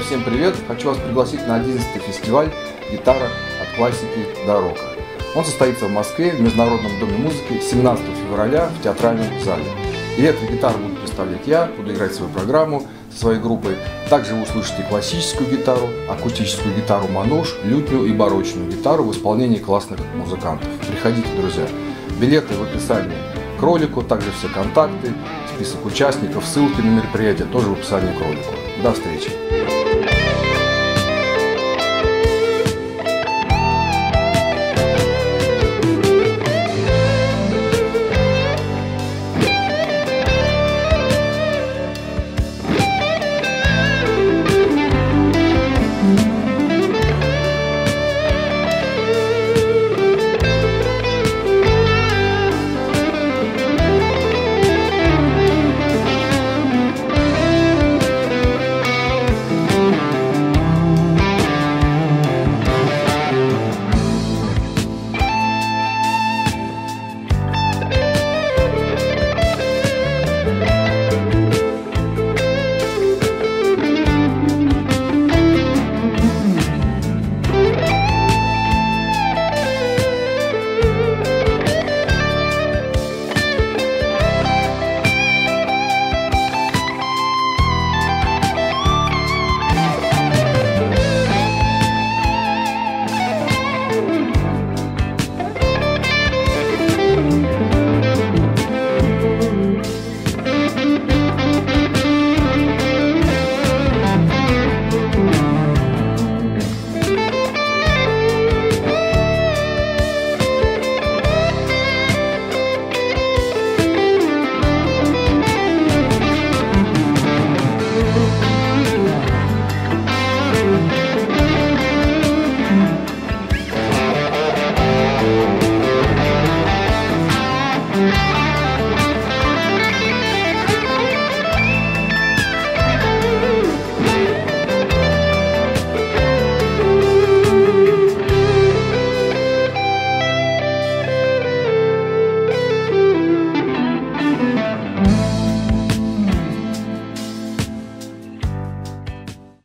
всем привет! Хочу вас пригласить на 11-й фестиваль «Гитара от классики до рока». Он состоится в Москве в Международном доме музыки 17 февраля в театральном зале. И эту гитару буду представлять я, буду играть свою программу со своей группой. Также вы услышите классическую гитару, акустическую гитару «Мануш», лютню и барочную гитару в исполнении классных музыкантов. Приходите, друзья! Билеты в описании к ролику, также все контакты, список участников, ссылки на мероприятие тоже в описании к ролику. До встречи!